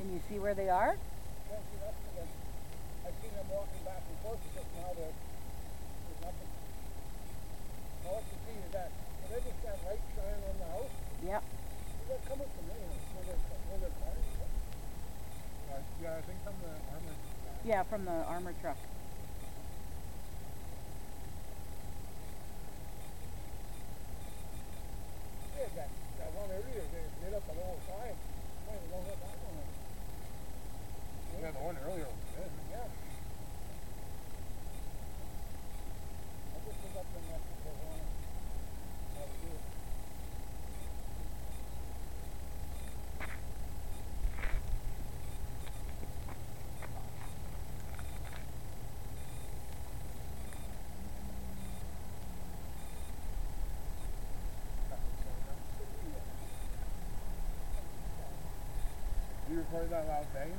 Can you see where they are? I've them walking back and forth, now there, there's nothing. I can see is that, just light shining on the house. Yep. Yeah, I think from the armor. Yeah, from the armor truck. Recorded that loud bang?